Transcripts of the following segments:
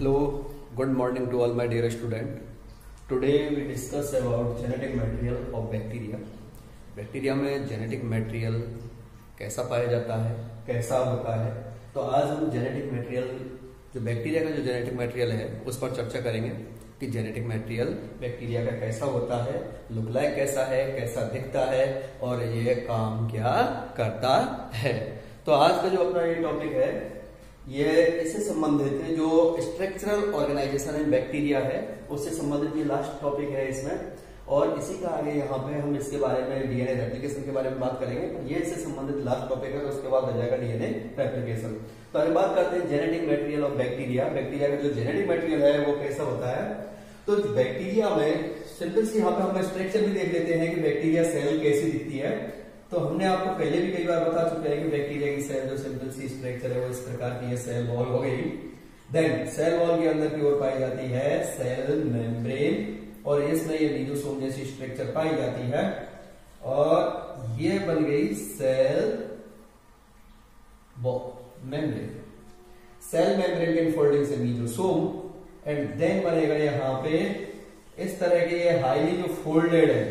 Hello, good morning to all my dear student. Today we discuss about genetic material of bacteria. Bacteria में genetic material कैसा पाया जाता है कैसा होता है तो आज हम जेनेटिक मटेरियल जो बैक्टीरिया का जो जेनेटिक मटेरियल है उस पर चर्चा करेंगे कि जेनेटिक मटेरियल बैक्टीरिया का कैसा होता है लुक लाइक कैसा है कैसा दिखता है और ये काम क्या करता है तो आज का जो अपना ये टॉपिक है ये इससे संबंधित है, जो स्ट्रक्चरल ऑर्गेनाइजेशन इन बैक्टीरिया है, उससे संबंधित ये लास्ट टॉपिक है इसमें। और इसी का आगे यहाँ पे हम इसके बारे में डीएनए रेप्लिकेशन के बारे में बात करेंगे। ये इससे संबंधित लास्ट टॉपिक है तो उसके बाद आ जाएगा डीएनए रेप्लिकेशन तो अगर बात करते हैं genetic material of bacteria bacteria का जो जेनेटिक मटेरियल है, वो कैसा होता है? तो बैक्टीरिया में सिंपल सी यहाँ पे हम स्ट्रक्चर भी देख लेते हैं कि बैक्टीरिया सेल कैसी दिखती है। तो हमने आपको पहले भी कई बार बता चुके हैं कि बैक्टीरिया की सेल जो सिंपल सी स्ट्रक्चर है वो इस प्रकार की है सेल वॉल हो गई। देन सेल वॉल के अंदर की ओर पाई जाती है सेल मेम्ब्रेन और इसमें ये लीजोसोम जैसी स्ट्रक्चर पाई जाती है। और ये बन गई सेल मेम्ब्रेन सेल मेम्ब्रेन के इनफोल्डिंग से मीजोसोम एंड देन बनेगा यहाँ पे इस तरह के ये हाईली जो फोल्डेड है।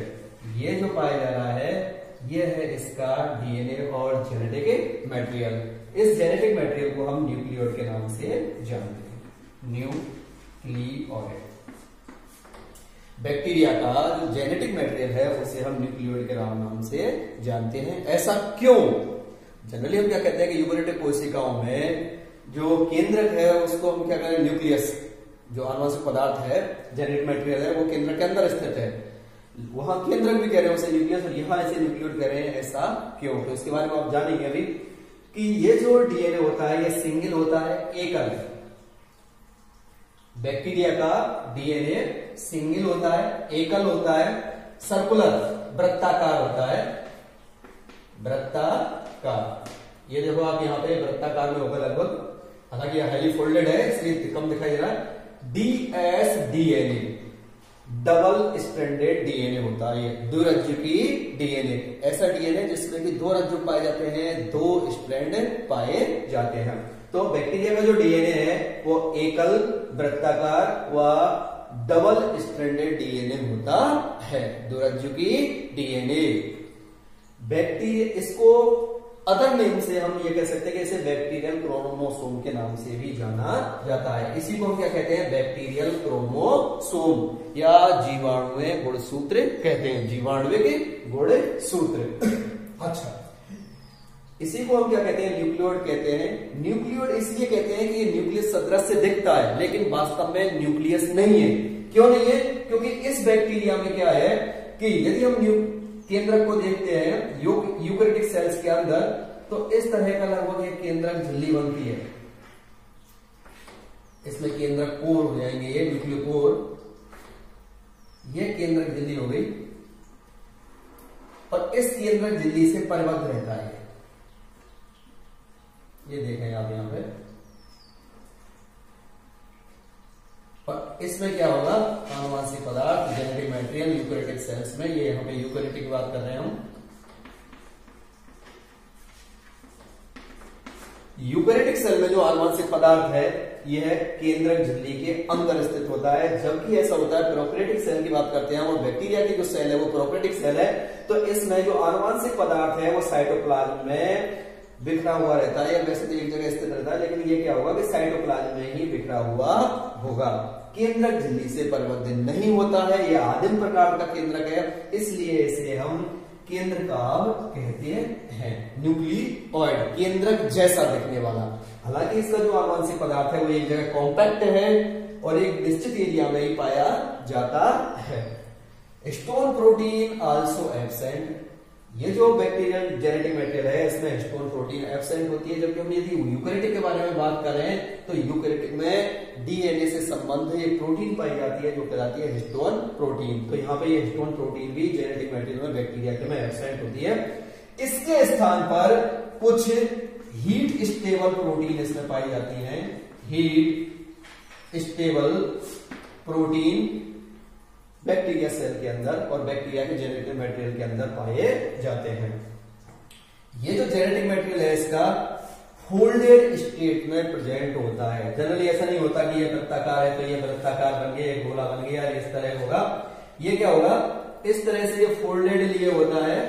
ये जो पाया जा रहा है ये है इसका डीएनए और जेनेटिक मटेरियल। इस जेनेटिक मटेरियल को हम न्यूक्लियोड के नाम से जानते हैं। न्यूक्लियोइड बैक्टीरिया का जो जेनेटिक मटेरियल है, उसे हम न्यूक्लियोइड के नाम नाम से जानते हैं। ऐसा क्यों? जनरली हम क्या कहते हैं कि यूबरेटिक कोशिकाओं में जो केंद्रक है, उसको हम क्या कहें, न्यूक्लियस, जो आनुवंशिक पदार्थ है, जेनेटिक मटेरियल है, वो केंद्र के अंदर स्थित है। वहाँ केंद्रक भी कह रहे हैं, उसे न्यूक्लियस और यहाँ ऐसे न्यूक्लियोइड कह रहे हैं ऐसा क्यों? तो इसके बारे में आप जानेंगे अभी कि ये जो डीएनए होता है, ये सिंगल होता है एकल बैक्टीरिया का डीएनए सिंगल होता है एकल होता है सर्कुलर वृत्ताकार होता है। वृत्ताकार। ये देखो आप यहाँ पे, वृत्ताकार में होगा लगभग। हालाँकि हाईली फोल्डेड है, इसलिए कम दिखाई दे रहा है। DS DNA double stranded DNA होता है ये, दो रज्जु की डीएनए ऐसा डीएनए जिसमें कि दो रज्जु पाए जाते हैं, दो स्ट्रैंड पाए जाते हैं। तो बैक्टीरिया का जो डीएनए है, वो एकल, वृत्ताकार व डबल स्ट्रेंडेड डीएनए होता है, दो रज्जु की डीएनए बैक्टीरिया इसको अदर नेम से हम ये कह सकते हैं कि इसे बैक्टीरियल क्रोमोसोम के नाम से भी जाना जाता है। इसी को हम क्या कहते हैं? बैक्टीरियल क्रोमोसोम या जीवाणु गुणसूत्र कहते हैं। जीवाणु के गुण सूत्र। अच्छा। इसी को हम क्या कहते हैं? न्यूक्लियोड कहते हैं। न्यूक्लियोड इसलिए कहते हैं कि ये न्यूक्लियस सदृश से दिखता है, लेकिन वास्तव में न्यूक्लियस नहीं है। क्यों नहीं है? क्योंकि इस बैक्टीरिया में क्या है कि यदि हम केंद्रक को देखते हैं यूकरेटिक सेल्स के अंदर तो इस तरह का लगभग एक केंद्रक झिल्ली बनती है। इसमें केंद्रक कोर हो जाएँगे, ये न्यूक्लियोकोर ये केंद्रक झिल्ली हो गई, और इस केंद्रक झिल्ली से परिबद्ध रहता है। ये देखें आप यहाँ पे और इसमें क्या होगा? आनुवांशिक पदार्थ जेनेटिक मटेरियल यूकरेटिक सेल्स में, ये पे यूकरेटिक बात कर रहे हैं हम। यूकरेटिक सेल में जो आनुवांशिक पदार्थ है यह केंद्रक झिल्ली के अंदर स्थित होता है। जबकि ऐसा होता है प्रोक्रेटिक सेल की बात करते हैं और बैक्टीरिया की जो सेल है, वो प्रोक्रेटिक सेल है। तो इसमें जो आनुवांशिक पदार्थ है, वो साइटोप्लाज्म में बिखरा हुआ रहता है। या वैसे तो एक जगह स्थित रहता है, लेकिन ये क्या होगा कि साइटोप्लाज्म में ही बिखरा हुआ होगा। केंद्रक झिल्ली से परिवर्तित नहीं होता है यह आदिम प्रकार का केंद्रक है, इसलिए इसे हम केंद्र काव कहते हैं न्यूक्लियोइड केंद्रक जैसा दिखने वाला। हालाँकि इसका जो आनुवंशिक पदार्थ है, वो एक जगह कॉम्पैक्ट है और एक निश्चित एरिया में ही पाया जाता है। स्टोन प्रोटीन आल्सो एबसेंट ये जो बैक्टीरियल जेनेटिक मटेरियल है, इसमें हिस्टोन प्रोटीन एब्सेंट होती है। जबकि हम यदि यूकरेटिक के बारे में बात करें तो यूकरेटिक में डीएनए से संबंध एक प्रोटीन पाई जाती है, जो कहलाती है हिस्टोन प्रोटीन तो यहाँ पे ये हिस्टोन प्रोटीन भी जेनेटिक मटेरियल में बैक्टीरिया के में एबसेंट होती है। इसके स्थान पर कुछ हीट स्टेबल प्रोटीन इसमें पाई जाती है। Heat stable protein bacteria cell के अंदर और बैक्टीरिया के जेनेटिक मटेरियल के अंदर पाए जाते हैं। ये जो जेनेटिक मटेरियल है, इसका फोल्डेड स्टेट में प्रेजेंट होता है। जनरली ऐसा नहीं होता कि ये वृत्ताकार है तो ये वृत्ताकार बन गया गोला बन गया इस तरह होगा। ये क्या होगा? इस तरह से ये फोल्डेड लिए होता है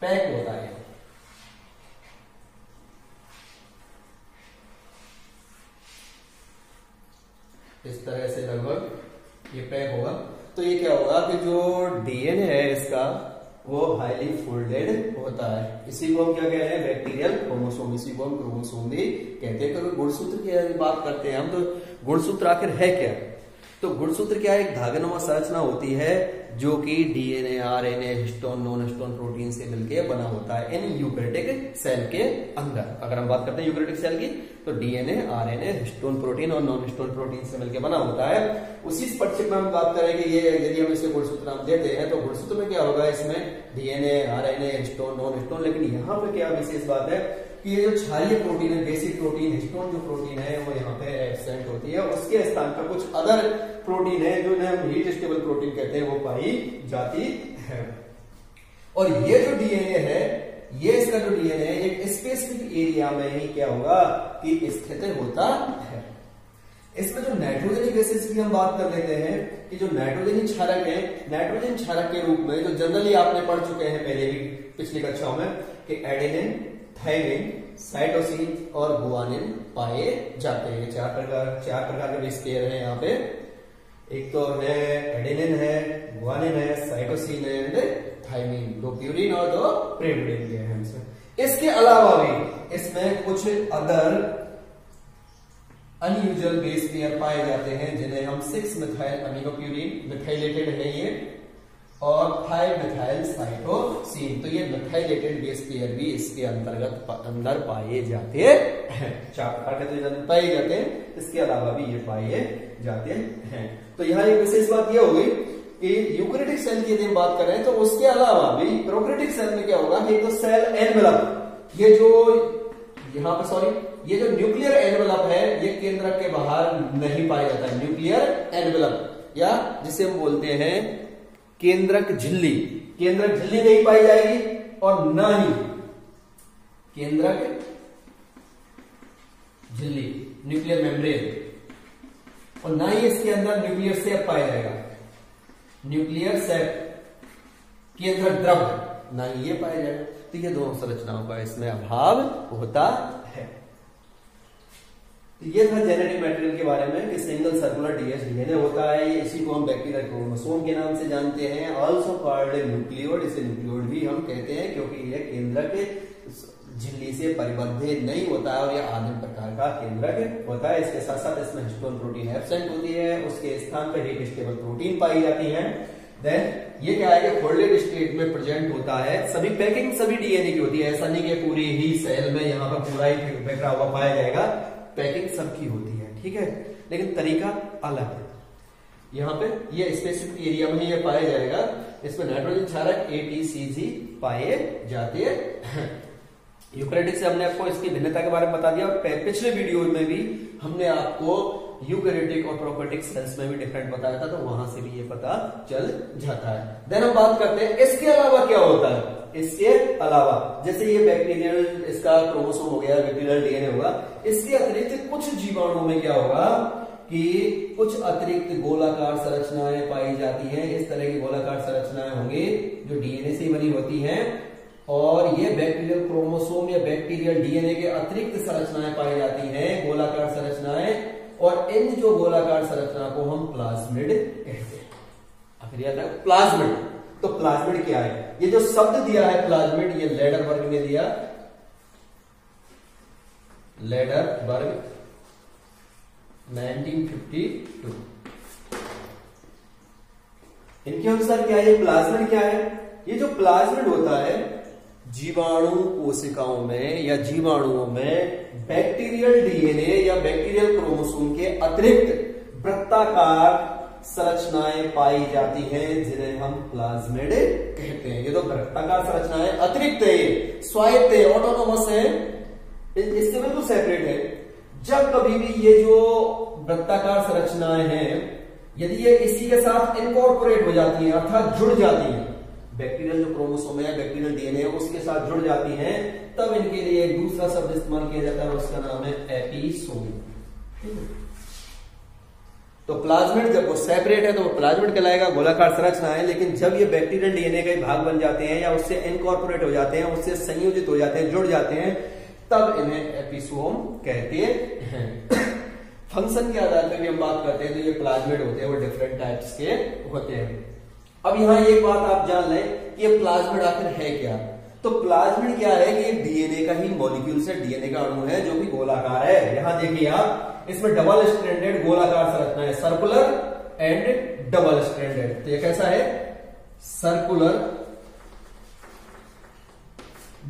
पैक होता है इस तरह से लगभग ये पैक होगा तो ये क्या होगा कि जो डीएनए है इसका, वो हाईली फोल्डेड होता है। इसी को हम क्या कह रहे हैं? बैक्टीरियल क्रोमोसोम इसी को हम क्रोमोसोम भी कहते हैं। क्योंकि गुणसूत्र की बात करते हैं हम तो गुणसूत्र आखिर है क्या? तो गुणसूत्र क्या एक धागनुमा संरचना होती है जो कि DNA RNA histone non histone protein से मिलकर बना होता है इन यूक्रेटिक सेल के अंदर। अगर हम बात करते हैं यूक्रेटिक सेल की तो डीएनए आरएनए हिस्टोन प्रोटीन और नॉन हिस्टोन प्रोटीन से मिलकर बना होता है। उसी स्पर्शिक में हम बात करें कि ये यदि हम इसे गुणसूत्र नाम देते हैं तो गुणसूत्र में क्या होगा इसमें? DNA R RNA histone non histone लेकिन यहाँ पे क्या विशेष बात है? कि ये जो क्षारीय प्रोटीन है बेसिक प्रोटीन, हिस्टोन जो प्रोटीन है, वो यहाँ पे एबसेंट होती है। उसके स्थान पर कुछ अदर प्रोटीन है, जो हम हीट स्टेबल प्रोटीन कहते हैं, वो पाई जाती है। और ये जो डीएनए है, ये इसका जो डीएनए है, एक स्पेसिफिक एरिया में ही क्या होगा कि स्थित होता है। इसमें जो नाइट्रोजनी बेसिस की हम बात कर लेते हैं, कि जो नाइट्रोजनी क्षारक है, नाइट्रोजन क्षारक के रूप में, जो जनरली आपने पढ़ चुके हैं पहले भी पिछली कक्षाओं में, कि एडेनिन थाइमिन साइटोसिन और गुआनिन पाए जाते हैं। चार प्रकार चार प्रकार के स्पेयर हैं यहाँ पे। एक तो है एडेनिन है गुआनिन है, साइटोसिन है एंड थाइमिन। दो प्यूरिन और दो प्रेमडिन के हैं इसके अलावा भी इसमें कुछ अदर अनयूजल बेस पेयर पाए जाते हैं, जिन्हें हम सिक्स मिथाइल अमीनोप्यूरिन मिथाइलेटेड है ये। और फाइव मिथाइल साइटोसिन तो ये मिथाइलेटेड बेस पेयर भी इसके अंतर्गत अंदर पाए जाते हैं। चार प्रकार के तो पाए जाते हैं, इसके अलावा भी ये पाए जाते हैं। तो यहाँ एक विशेष बात यह होगी कि यूक्रेटिक सेल की यदि बात करें तो उसके अलावा भी प्रोक्रेटिक सेल में क्या होगा कि तो सेल एनवेलप ये जो यहाँ पर सॉरी ये जो न्यूक्लियर एनवेलप है, ये केंद्र के बाहर नहीं पाया जाता। न्यूक्लियर एनवेलप या जिसे हम बोलते हैं केंद्रक झिल्ली। केंद्रक झिल्ली नहीं पाई जाएगी और न ही केंद्रक झिल्ली न्यूक्लियर मेम्ब्रेन और ना ही इसके अंदर न्यूक्लियर सेप पाया जाएगा। न्यूक्लियर सेप केंद्र द्रव, ना ही ये पाया जाएगा। तो ये दोनों संरचनाओं का इसमें अभाव होता तो ये था जेनेटिक मटेरियल के बारे में कि सिंगल सर्कुलर डीएस डीएनए होता है इसी को हम बैक्टीरियल क्रोमोसोम के नाम से जानते हैं। ऑल्सो कॉल्ड न्यूक्लियोड इसे न्यूक्लियोड भी हम कहते हैं, क्योंकि यह केंद्रक झिल्ली से परिबद्ध नहीं होता है और यह आदिम प्रकार का केंद्रक होता है। इसके साथ साथ इसमें हिस्टोन प्रोटीन एबसेंट होती है, उसके स्थान पर हीट स्टेबल प्रोटीन पाई जाती है। देन ये क्या है कि फोल्डेड स्टेट में प्रेजेंट होता है। सभी पैकिंग सभी डीएनए की होती है, ऐसा नहीं कि पूरी ही सेल में यहाँ पर पूरा ही बिखरा हुआ, पाया जाएगा। पैकिंग सबकी होती है, ठीक है? लेकिन तरीका अलग है। यहाँ पे ये स्पेसिफिक एरिया में ये पाया जाएगा। इसमें नाइट्रोजन क्षारक जी पाए जाते हैं। यूक्रेटिक से हमने आपको इसकी भिन्नता के बारे में बता दिया। और पिछले वीडियो में भी हमने आपको यूकेरेटिक और प्रोपर्टिक सेल्स में भी डिफरेंट बताया था तो वहाँ से भी ये पता चल जाता है। देन हम बात करते हैं, इसके अलावा क्या होता है? इसके अलावा, जैसे ये बैक्टीरियल इसका क्रोमोसोम हो गया बैक्टीरियल डीएनए होगा, इसके अतिरिक्त कुछ जीवाणुओं में क्या होगा कि कुछ अतिरिक्त गोलाकार संरचनाएँ पाई जाती हैं, इस तरह की गोलाकार संरचनाएँ होंगी जो डीएनए से बनी होती हैं, और ये बैक्टीरियल क्रोमोसोम या बैक्टीरियल डीएनए के अतिरिक्त संरचनाएँ पाई जाती हैं, गोलाकार संरचनाएँ, और इन जो गोलाकार संरचना को हम प्लाज्मिड कहते हैं। प्लाज्मिड तो प्लाज्मिड क्या है? ये जो शब्द दिया है प्लाज्मिड ये लेडर वर्ग ने दिया। लेडर वर्ग 1952 इनके अनुसार क्या है? प्लाज्मिड क्या है? ये जो प्लाज्मिड होता है, जीवाणु कोशिकाओं में या जीवाणुओं में बैक्टीरियल डीएनए या बैक्टीरियल क्रोमोसोम के अतिरिक्त वृत्ताकार संरचनाएँ पाई जाती हैं, जिन्हें हम प्लाज्मिड कहते हैं। ये तो वृत्ताकार संरचनाएँ अतिरिक्त है, स्वायत्त है ऑटोनोमस है। इससे बिल्कुल सेपरेट है। जब कभी भी ये जो वृत्ताकार संरचनाएँ हैं, यदि ये इसी के साथ इनकॉर्पोरेट हो जाती है, अर्थात जुड़ जाती है बैक्टीरियल जो क्रोमोसोम है बैक्टीरियल डीएनए उसके साथ जुड़ जाती है, तब इनके लिए एक दूसरा शब्द इस्तेमाल किया जाता है उसका नाम है एपिसोम तो प्लाज्मिड जब वो सेपरेट है तो वो प्लाज्मिड कहलाएगा, गोलाकार संरचना है, लेकिन जब ये बैक्टीरियल डीएनए का भाग बन जाते हैं या उससे इनकॉर्पोरेट हो जाते हैं, उससे संयोजित हो जाते हैं, जुड़ जाते हैं, तब इन्हें एपिसोम कहते हैं। फ़ंक्शन के आधार पर भी हम बात करते हैं तो ये प्लाज्मिड होते हैं, वो डिफरेंट टाइप्स के होते हैं। अब यहाँ एक बात आप जान लें कि ये प्लाज्मिड आखिर है क्या? तो प्लाज्मिड क्या है? कि डीएनए का ही मॉलिक्यूल से डीएनए का अणु है, जो कि गोलाकार है। यहाँ देखिए आप, इसमें डबल स्ट्रेंडेड गोलाकार संरचना है। सर्कुलर एंड डबल स्ट्रेंडेड तो ये कैसा है? Circular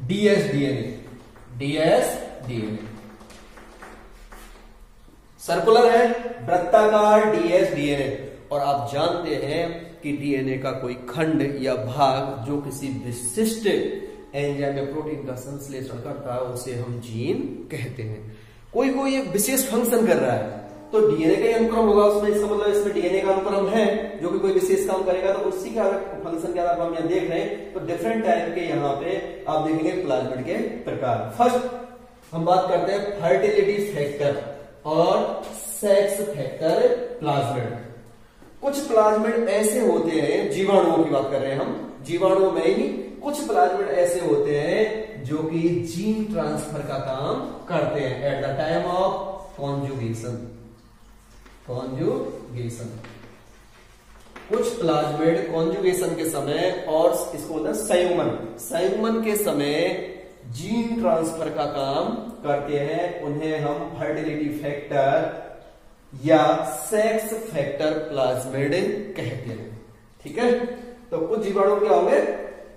DS DNA DS DNA circular है, वृत्ताकार डीएस डीएनए और आप जानते हैं कि डीएनए का कोई खंड या भाग जो किसी विशिष्ट एंजाइम या प्रोटीन का संश्लेषण करता है, उसे हम जीन कहते हैं। कोई कोई एक विशेष फ़ंक्शन कर रहा है तो डीएनए का अनुक्रम होगा उसमें। इसका मतलब इसमें डीएनए का अनुक्रम है, जो कि कोई विशेष काम करेगा तो उसी का फ़ंक्शन के आधार हम यहाँ देख रहे हैं। तो डिफरेंट टाइप के यहाँ पे आप देखेंगे प्लाज्मिड के प्रकार। फ़र्स्ट हम बात करते हैं फर्टिलिटी फैक्टर और सेक्स फैक्टर प्लाज्मिड कुछ प्लाज्मिड ऐसे होते हैं, जीवाणुओं की बात कर रहे हैं हम। जीवाणुओं में ही कुछ प्लाज्मिड ऐसे होते हैं जो कि जीन ट्रांसफ़र का काम करते हैं। At the time of conjugation conjugation कुछ प्लाज्मिड कॉन्जुगेशन के समय और इसको बोलते हैं संयुग्मन। संयुग्मन के समय जीन ट्रांसफ़र का काम करते हैं। उन्हें हम फर्टिलिटी फैक्टर या सेक्स फैक्टर प्लाज्मिड कहते हैं। ठीक है? तो कुछ जीवाणु क्या होंगे?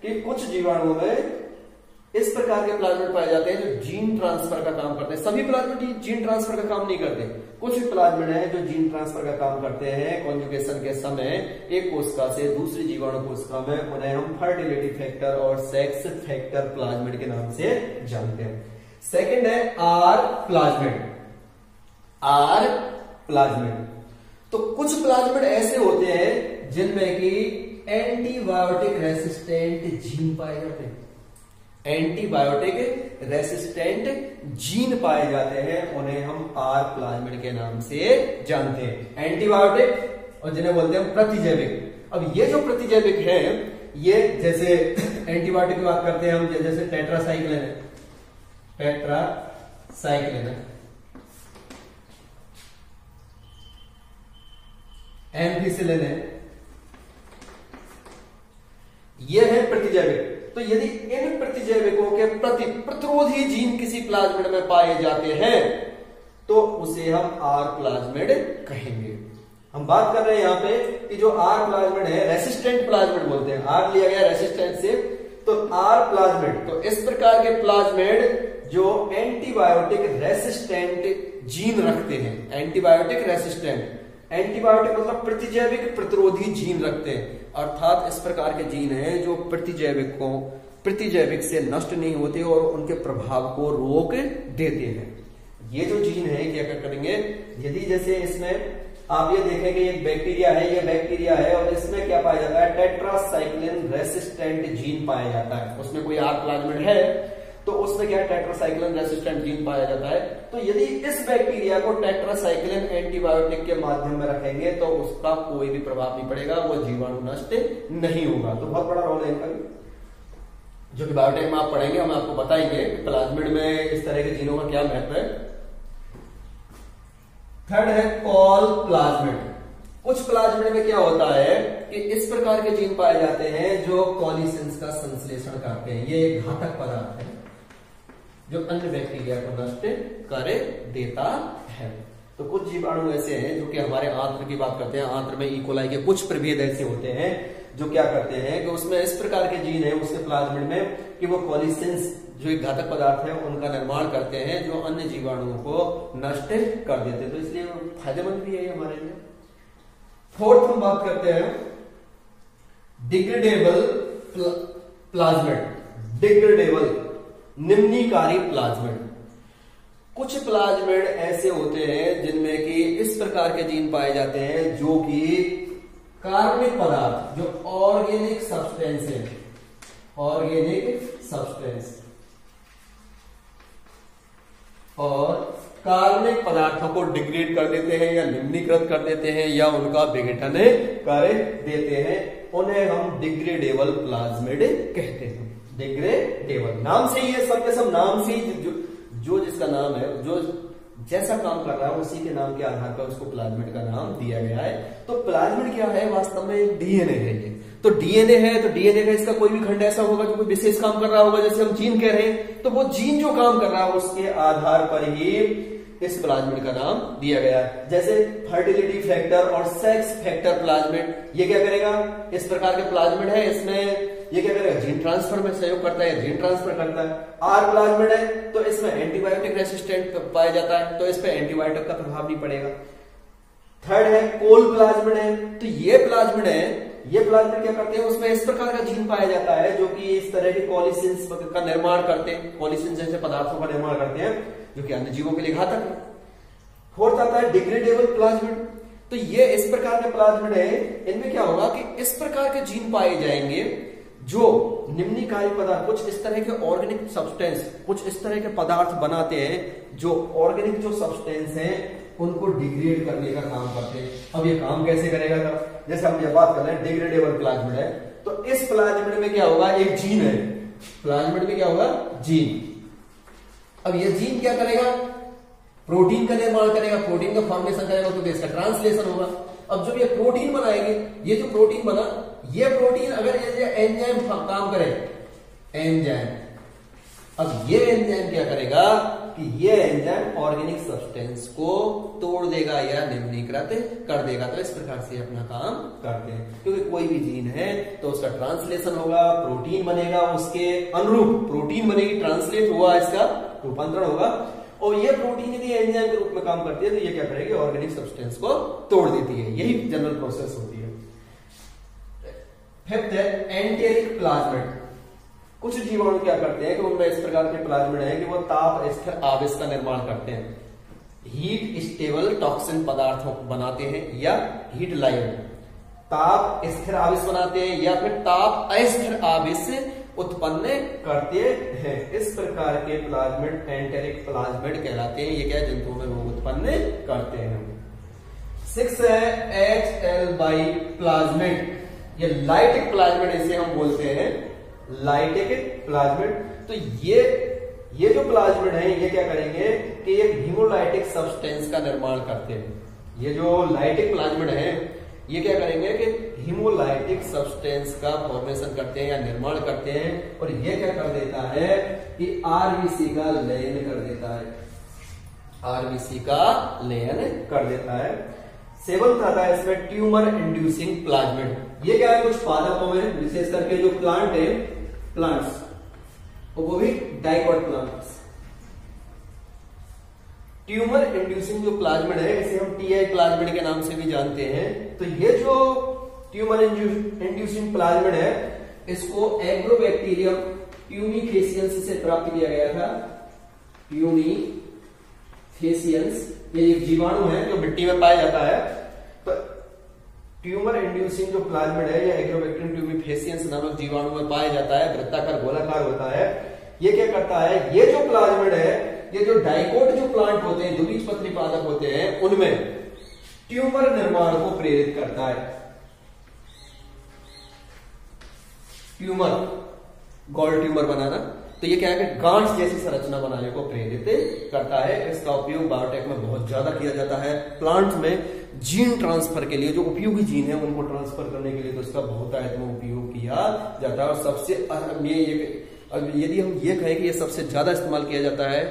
कि कुछ जीवाणुओं में इस प्रकार के प्लाज्मिड पाए जाते हैं जो जीन ट्रांसफ़र का काम करते हैं। सभी प्लाज्मिड जीन ट्रांसफ़र का काम नहीं करते। कुछ प्लाज्मिड हैं जो जीन ट्रांसफ़र का काम करते हैं कॉन्जुगेशन के समय। एक कोशिका से दूसरी जीवाणु कोशिका में उन्हें हम फर्टिलिटी फैक्टर और सेक्स फैक्टर प्लाज्मिड के नाम से जानते हैं। सेकेंड है आर प्लाज्मिड आर प्लाज्मिड तो कुछ प्लाज्मिड ऐसे होते हैं जिनमें कि एंटीबायोटिक रेसिस्टेंट जीन पाए जाते हैं। एंटीबायोटिक रेसिस्टेंट जीन पाए जाते हैं, उन्हें हम आर प्लाज्मिड के नाम से जानते हैं। एंटीबायोटिक, और जिन्हें बोलते हैं प्रतिजैविक। अब ये जो प्रतिजैविक है, ये जैसे एंटीबायोटिक की बात करते हैं हम जैसे टेट्रासाइक्लिन है। टेट्रासाइक्लिन है। एम्फिसिलिन है। यह है प्रतिजैविक। तो यदि इन प्रतिजैविकों के प्रति प्रतिरोधी जीन किसी प्लाज्मिड में पाए जाते हैं तो उसे हम आर प्लाज्मिड कहेंगे। हम बात कर रहे हैं यहाँ पे कि जो आर प्लाज्मिड है रेसिस्टेंट प्लाज्मिड बोलते हैं। आर लिया गया रेसिस्टेंट से तो आर प्लाज्मिड तो इस प्रकार के प्लाज्मिड जो एंटीबायोटिक रेसिस्टेंट जीन रखते हैं एंटीबायोटिक रेसिस्टेंट एंटीबायोटिक मतलब प्रतिजैविक प्रतिरोधी जीन रखते हैं। अर्थात इस प्रकार के जीन हैं जो प्रतिजैविक को प्रतिजैविक से नष्ट नहीं होते और उनके प्रभाव को रोक देते हैं। ये जो जीन है, क्या क्या करेंगे? यदि जैसे इसमें आप ये देखें कि बैक्टीरिया है, ये बैक्टीरिया है, और इसमें क्या पाया जाता है? टेट्रासाइक्लिन रेसिस्टेंट जीन पाया जाता है। उसमें कोई आर प्लाज्मिड है। तो उसमें क्या टेट्रासाइक्लिन रेसिस्टेंट जीन पाया जाता है। तो यदि इस बैक्टीरिया को टेट्रासाइक्लिन एंटीबायोटिक के माध्यम में रखेंगे तो उसका कोई भी प्रभाव नहीं पड़ेगा, वो जीवाणु नष्ट नहीं होगा। तो बहुत बड़ा रोल है इनका जो कि बायोटेक में आप पढ़ेंगे, हम आपको बताएँगे प्लाज्मिड में इस तरह के जीनों का क्या महत्व है। थर्ड है कॉल प्लाज्मिड कुछ प्लाज्मिड में क्या होता है कि इस प्रकार के जीन पाए जाते हैं जो कॉलिसेंस का संश्लेषण करते हैं। ये घातक पदार्थ है। जो अन्य बैक्टीरिया को नष्ट कर देता है। तो कुछ जीवाणु ऐसे हैं जो कि हमारे आंत्र की बात करते हैं। आंत्र में इकोलाई के कुछ प्रभेद ऐसे होते हैं जो क्या करते हैं कि उसमें इस प्रकार के जीन है, उसके प्लाज्मिड में, कि वो कॉलिसेंस जो एक घातक पदार्थ है, उनका निर्माण करते हैं, जो अन्य जीवाणुओं को नष्ट कर देते हैं। तो इसलिए फ़ायदेमंद भी है हमारे लिए। फोर्थ हम बात करते हैं डिग्रेडेबल प्लाज्मिड डिग्रेडेबल निम्नीकारी प्लाज्मिड कुछ प्लाज्मिड ऐसे होते हैं जिनमें कि इस प्रकार के जीन पाए जाते हैं जो कि कार्बनिक पदार्थ, जो ऑर्गेनिक सब्सटेंस है। ऑर्गेनिक सब्सटेंस और कार्बनिक पदार्थों को डिग्रेड कर देते हैं या निम्नीकृत कर देते हैं या उनका विघटन कर देते हैं, उन्हें हम डिग्रेडेबल प्लाज्मिड कहते हैं। डिग्रेडेबल नाम से ही सब के सब नाम से ही जो, जो जिसका नाम है जो जैसा काम कर रहा है उसी के नाम के आधार पर उसको प्लाज्मिड का नाम दिया गया है। तो प्लाज्मिड क्या है? वास्तव में डीएनए है ये। तो डीएनए है तो डीएनए का इसका कोई भी खंड ऐसा होगा जो कोई विशेष काम कर रहा होगा जैसे हम जीन कह रहे हैं तो वो जीन जो काम कर रहा है उसके आधार पर ही इस प्लाज्मिड का नाम दिया गया है। जैसे फर्टिलिटी फैक्टर और सेक्स फैक्टर प्लाज्मिड ये क्या करेगा? इस प्रकार के प्लाज्मिड है इसमें ये क्या करेगा? जीन ट्रांसफ़र में सहयोग करता है जीन ट्रांसफ़र करता है? आर प्लाज्मिड है तो इसमें एंटीबायोटिक रेसिस्टेंट पाया जाता है तो इस पर एंटीबायोटिक का प्रभाव नहीं पड़ेगा। थर्ड है कोल प्लाज्मिड है। तो ये प्लाज्मिड है ये प्लाज्मिड क्या करते हैं? उसमें इस प्रकार का जीन पाया जाता है जो कि इस तरह के कॉलिसिंस का निर्माण करते हैं। कॉलिसिंस जैसे पदार्थों का निर्माण करते हैं जो कि अन्य जीवों के लिए घातक है। फोर्थ आता है डिग्रेडेबल प्लाज्मिड तो ये इस प्रकार के प्लाज्मिड है। इनमें क्या होगा कि इस प्रकार के जीन पाए जाएँगे जो निम्नकारी पदार्थ, कुछ इस तरह के ऑर्गेनिक सब्सटेंस कुछ इस तरह के पदार्थ बनाते हैं, जो ऑर्गेनिक जो सब्सटेंस हैं, उनको डिग्रेड करने का काम करते हैं। अब ये काम कैसे करेगा? तब जैसे हम ये बात कर रहे हैं डिग्रेडेबल प्लाज्मिड है। तो इस प्लाज्मिड में क्या होगा? एक जीन है। प्लाज्मिड में क्या होगा? जीन अब ये जीन क्या करेगा? प्रोटीन का निर्माण करेगा। प्रोटीन का फॉर्मेशन करेगा तो इसका ट्रांसलेशन होगा। अब जब ये प्रोटीन बनाएँगे, ये जो प्रोटीन बना ये प्रोटीन अगर एंजाइम काम करे एंजाइम अब ये एंजाइम क्या करेगा कि ये एंजाइम ऑर्गेनिक सब्सटेंस को तोड़ देगा या निम्नीकृत कर देगा। तो इस प्रकार से अपना काम करते हैं। क्योंकि कोई भी जीन है तो उसका ट्रांसलेशन होगा प्रोटीन बनेगा उसके अनुरूप। प्रोटीन बनेगी ट्रांसलेट हुआ इसका रूपांतरण होगा। और ये प्रोटीन यदि एंजाइम के रूप में काम करती है तो ये क्या करेगी? ऑर्गेनिक सब्सटेंस को तोड़ देती है। यही जनरल प्रोसेस होती है फिफ्थ है एंटेरिक प्लाज्मिड कुछ जीवाणु क्या करते हैं कि उनमें इस प्रकार के प्लाज्मेट है कि वो ताप स्थिर आवेश का निर्माण करते हैं। हीट स्टेबल टॉक्सिन पदार्थों बनाते हैं या हीट लाइन ताप स्थिर आवेश बनाते हैं या फिर ताप अस्थिर आवेश उत्पन्न करते हैं। इस प्रकार के प्लाज्मेट एंटेरिक प्लाज्मेट कहलाते हैं। ये क्या जंतुओं में वो उत्पन्न करते हैं। सिक्स है एच एल बाई प्लाज्मिड ये लाइटिक प्लाज्मिड इसे हम बोलते हैं लाइटिक प्लाज्मिड तो ये ये जो प्लाज्मेट है, ये क्या करेंगे कि ये हीमोलाइटिक सब्सटेंस का निर्माण करते हैं। ये जो लाइटिक प्लाज्मिड है, ये क्या करेंगे कि हीमोलाइटिक सब्सटेंस का फॉर्मेशन करते हैं या निर्माण करते हैं, और ये क्या कर देता है कि आरबीसी का लयन कर देता है। आरबीसी का लयन कर देता है। सेवन आता है इसमें ट्यूमर इंड्यूसिंग प्लाज्मिड। ये क्या है? कुछ पादपों में विशेष करके जो प्लांट है प्लांट्स वो भी डाइकॉट प्लांट्स ट्यूमर इंड्यूसिंग जो प्लाज्मिड है, इसे हम टीआई प्लाज्मिड के नाम से भी जानते हैं। तो ये जो ट्यूमर इंड्यूसिंग प्लाज्मिड है, इसको एग्रोबैक्टीरियम ट्यूनिफेसियंस से प्राप्त किया गया था। ट्यूनिफेसियंस ये एक जीवाणु है जो मिट्टी में पाया जाता है। तो ट्यूमर इंड्यूसिंग जो प्लाज्मिड है या एग्रोबैक्टीरियम ट्यूनिफेसियंस नामक जीवाणु में पाया जाता है, वृत्ताकार, गोलाकार होता है। ये क्या करता है? ये जो प्लाज्मिड है, ये जो डाइकोट जो प्लांट होते हैं दुबीज पत्री पादप होते हैं, उनमें ट्यूमर निर्माण को प्रेरित करता है। ट्यूमर, गॉल ट्यूमर बनाना। तो ये क्या है कि गांठ जैसी संरचना बनाने को प्रेरित करता है। इसका उपयोग बायोटेक में बहुत ज़्यादा किया जाता है। प्लांट में जीन ट्रांसफ़र के लिए, जो उपयोगी जीन है, उनको ट्रांसफ़र करने के लिए तो इसका बहुत में उपयोग किया जाता है। और सबसे ये यदि हम ये कहें कि ये सबसे ज़्यादा इस्तेमाल किया जाता है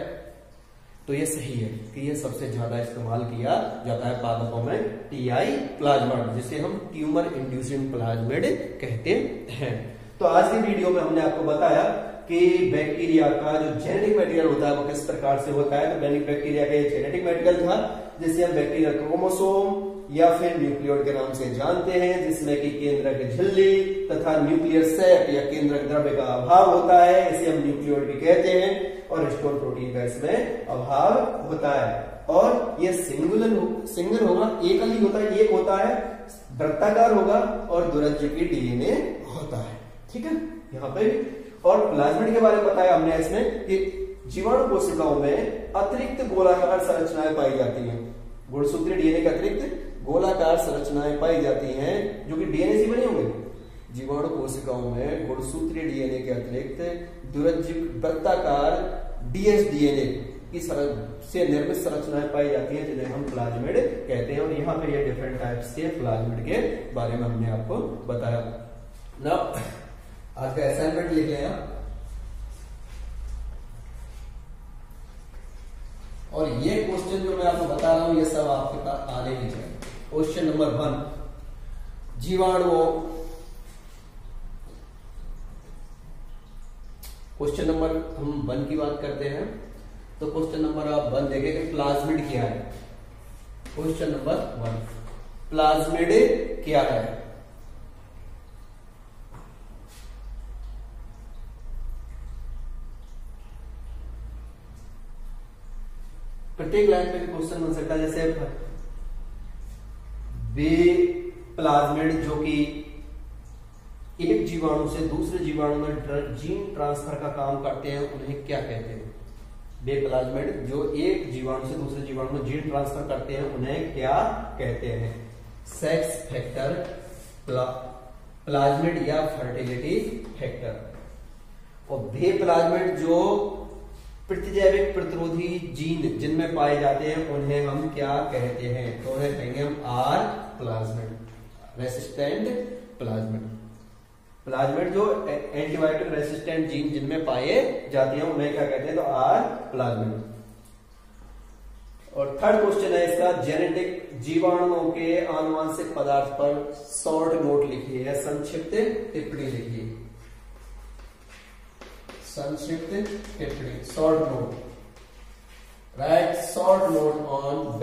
तो ये सही है कि ये सबसे ज़्यादा इस्तेमाल किया जाता है पादपों में टीआई प्लाज्मिड जिसे हम ट्यूमर इंड्यूसिंग प्लाज्मेड कहते हैं। तो आज की वीडियो में हमने आपको बताया कि बैक्टीरिया का जो जेनेटिक मटेरियल होता है, वो किस प्रकार से होता है? तो बैनिक बैक्टीरिया का जेनेटिक मटेरियल था, जिसे हम बैक्टीरिया क्रोमोसोम या फिर न्यूक्लियोड के नाम से जानते हैं, जिसमें कि केंद्रक झिल्ली तथा न्यूक्लियर सेप या केंद्रक द्रव्य का अभाव होता है, इसे हम न्यूक्लियोड भी कहते हैं, और स्टोन प्रोटीन का इसमें अभाव होता है। और ये सिंगुलर सिंगल होगा एक ही होता है एक होता है, वृत्ताकार होगा, और दुरज्य की डीएनए होता है। ठीक है? यहाँ पे और प्लाज्मिड के बारे में बताया हमने इसमें कि जीवाणु कोशिकाओं में अतिरिक्त गोलाकार संरचनाएँ पाई जाती हैं। गुणसूत्री डीएनए के अतिरिक्त गोलाकार संरचनाएँ पाई जाती हैं, जो कि डीएनए से बनी होंगी। जीवाणु कोशिकाओं में गुणसूत्री डीएनए के अतिरिक्त दुरजीव वृत्ताकार डीएस डीएनए की से निर्मित संरचनाएँ पाई जाती हैं, जिन्हें हम प्लाज्मिड कहते हैं। और यहाँ पे ये डिफरेंट टाइप्स के प्लाज्मिड के बारे में हमने आपको बताया। ना आज का असाइनमेंट लिख लें और ये क्वेश्चन जो मैं आपको बता रहा हूँ, ये सब आपके पास आने ही। चाहिए क्वेश्चन नंबर वन जीवाणुओं। क्वेश्चन नंबर हम वन की बात करते हैं। तो क्वेश्चन नंबर आप वन देखें कि प्लाज्मिड क्या है? क्वेश्चन नंबर वन प्लाज्मिड क्या है? प्रत्येक लाइन में भी क्वेश्चन बन सकता है जैसे वे प्लाज्मिड जो कि एक जीवाणु से दूसरे जीवाणु में जीन ट्रांसफ़र का काम करते हैं उन्हें क्या कहते हैं? बे प्लाज्मिड जो एक जीवाणु से दूसरे जीवाणु में जीन ट्रांसफ़र करते हैं उन्हें क्या कहते हैं? सेक्स फैक्टर प्ला, प्लाज्मिड या फर्टिलिटी फैक्टर और बे प्लाज्मिड जो प्रतिजैविक प्रतिरोधी जीन जिनमें पाए जाते हैं, उन्हें हम क्या कहते हैं? तो उन्हें कहेंगे हम R plasmid resistant plasmid plasmid जो एंटीबायोटिक रेसिस्टेंट जीन जिनमें पाए जाते हैं, उन्हें क्या कहते हैं? तो आर प्लाज्मिड और थर्ड क्वेश्चन है इसका जेनेटिक जीवाणुओं के आनुवांशिक पदार्थ पर शॉर्ट नोट लिखिए संक्षिप्त टिप्पणी लिखिए संक्षिप्त टिप्पणी short note write short note on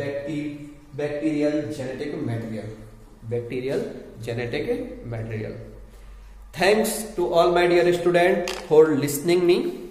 bacterial genetic material bacterial genetic material Thanks to all my dear students for listening me.